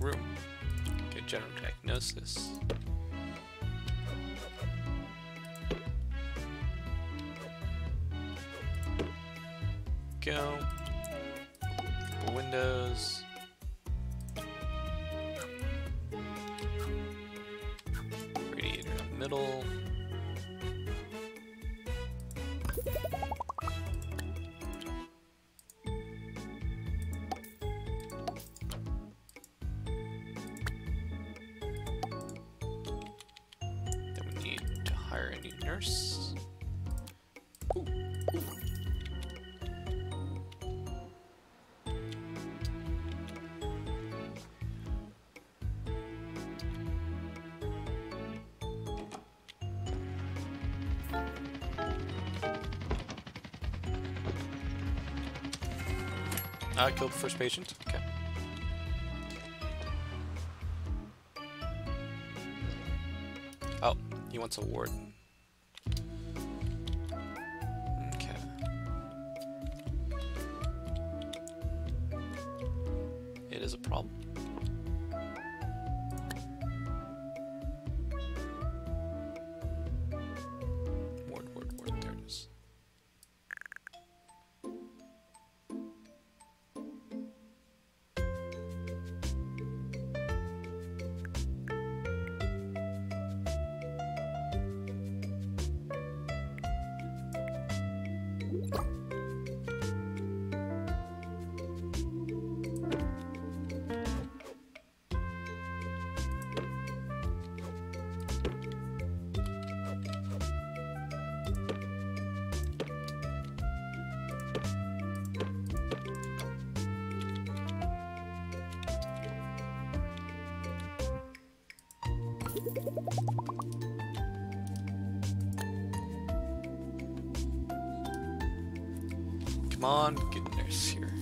room. Get general diagnosis. Go. Nurse. Ooh, ooh. I killed the first patient. Okay. Oh, he wants a ward. Is a problem. Come on, nurse here.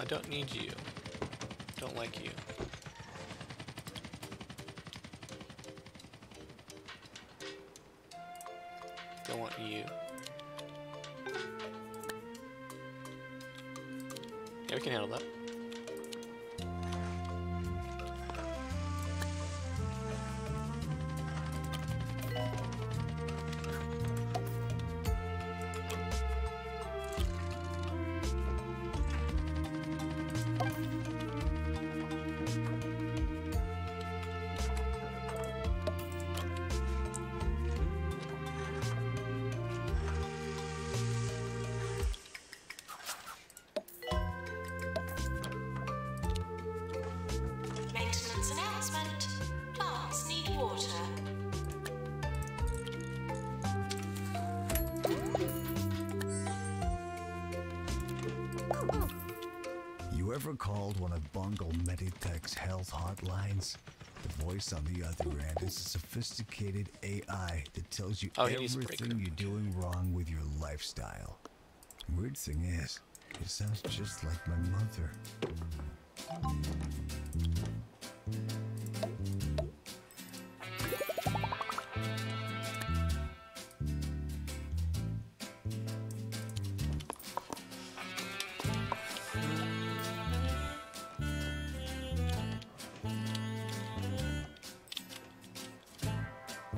I don't need you. Don't like you. You ever called one of Bungle Meditech's health hotlines? The voice on the other end is a sophisticated AI that tells you Oh, he needs a break everything you're doing wrong with your lifestyle. Weird thing is, it sounds just like my mother.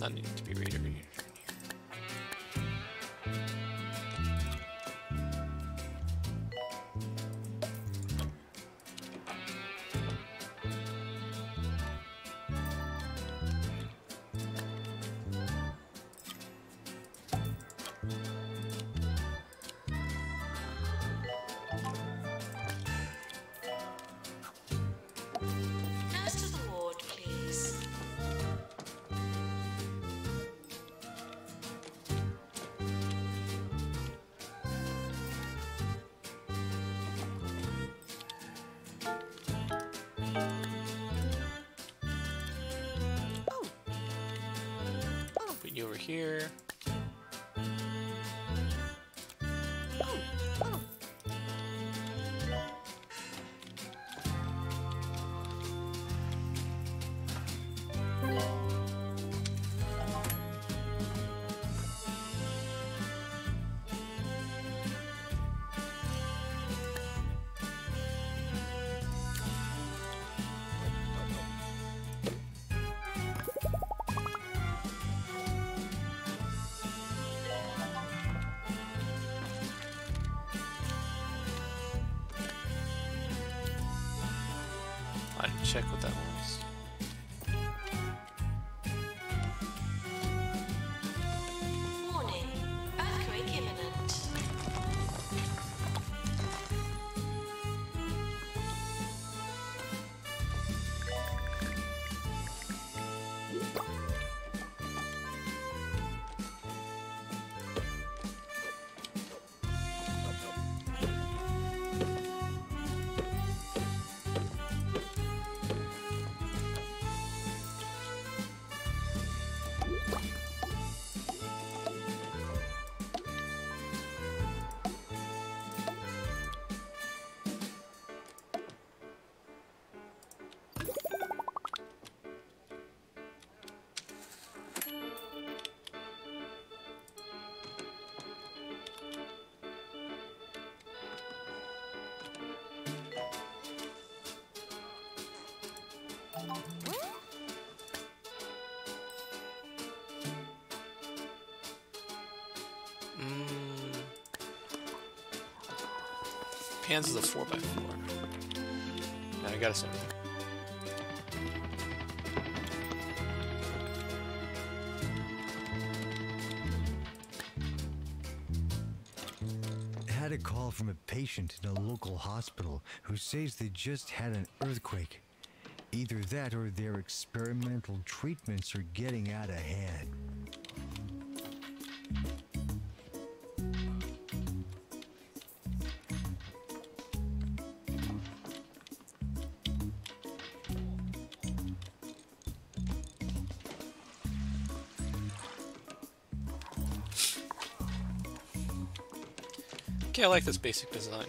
Not needing to be radar over here. Check what that was. Mm. Pans is a 4x4. Now I got something. Had a call from a patient in a local hospital who says they just had an earthquake. Either that or their experimental treatments are getting out of hand. Okay, I like this basic design.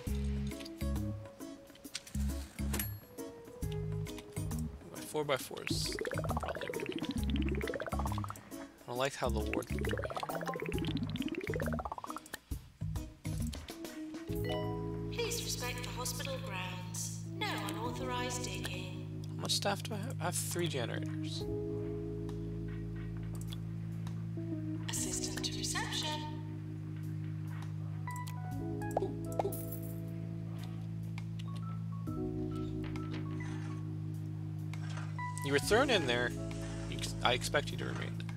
My 4x4s probably over here. I like how the ward looked over here. Please respect the hospital grounds. No unauthorized digging. How much staff do I have? I have three generators. You were thrown in there. I expect you to remain.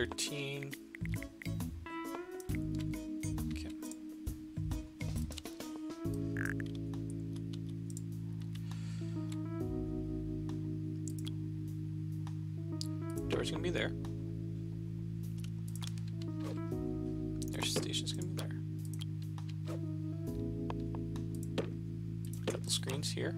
Thirteen. Okay. Door's gonna be there. Nurse station's gonna be there. Couple screens here.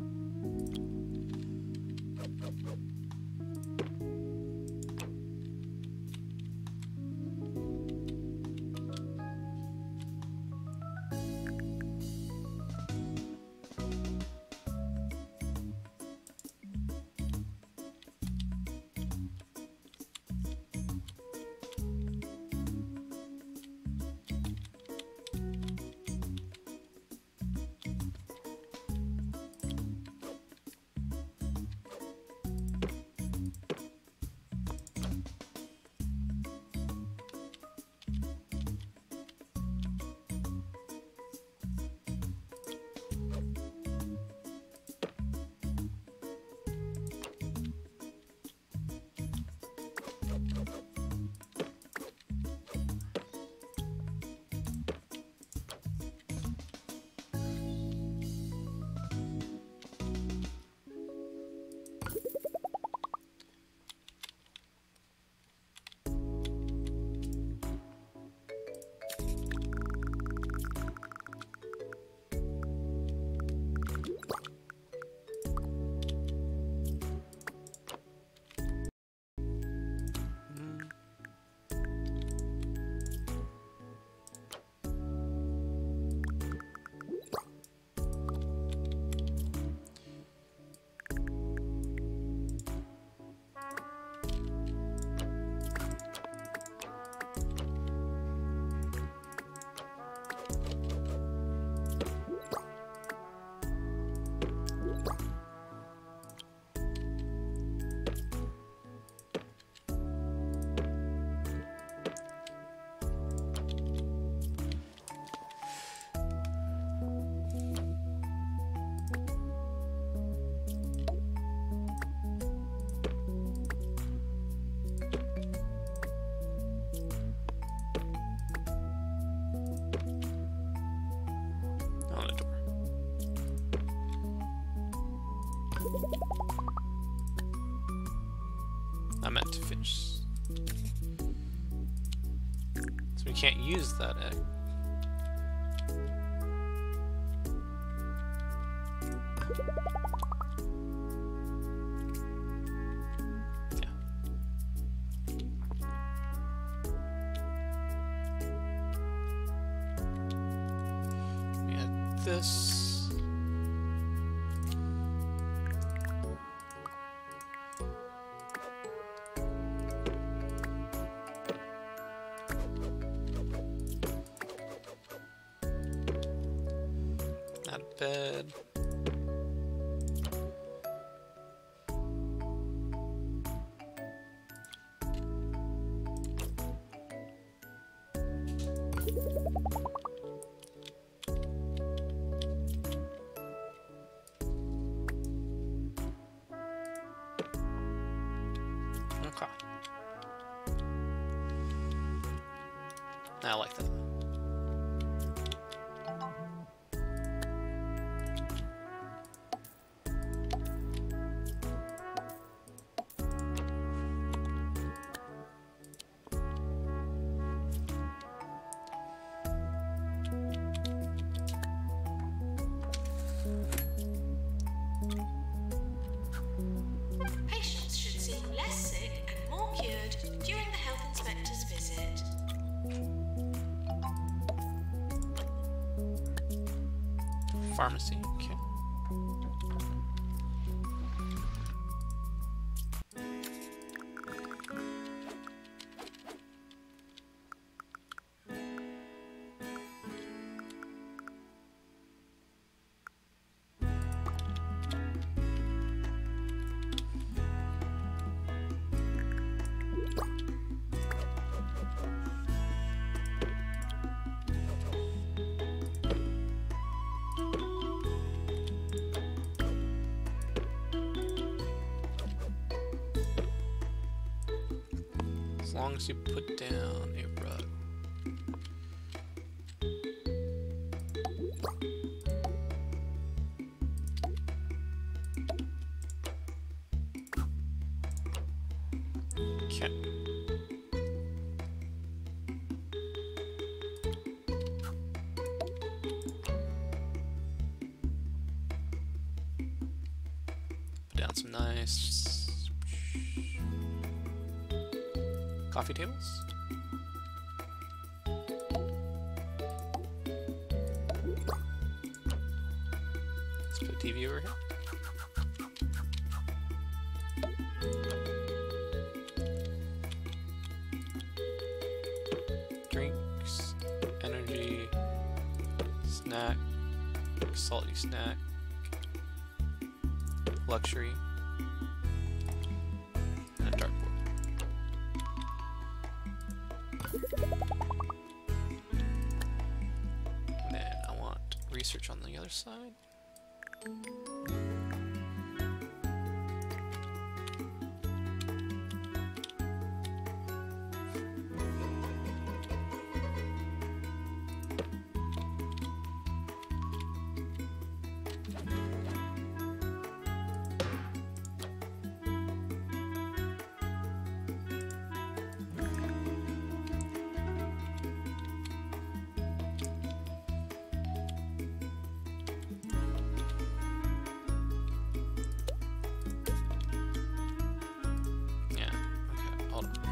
Can't use that egg. Yeah. This. Bed. Okay. I like that. Pharmacy, okay. Long as you put down a rug. Put down some nice coffee tables. Let's put a TV over here. Drinks, energy, snack, salty snack, luxury, research on the other side. Okay,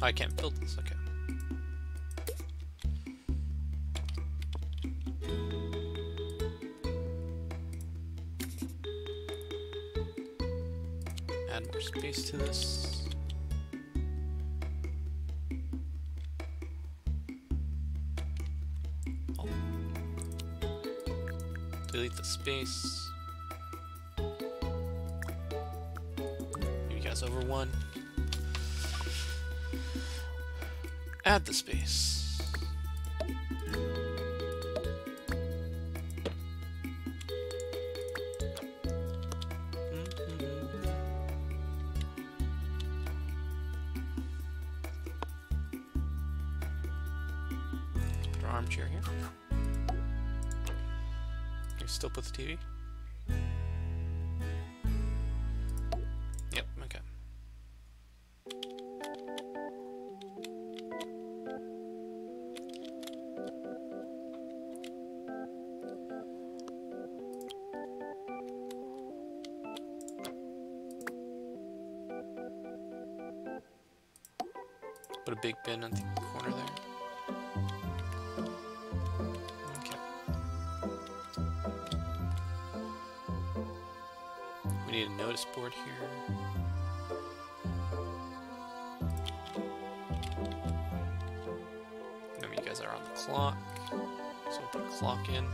I can't build this, okay. Add more space to this. Oh. Delete the space. You guys over one. Add the space. Put a big bin on the corner there. Okay. We need a notice board here. Remember, you guys are on the clock, so we'll put a clock in.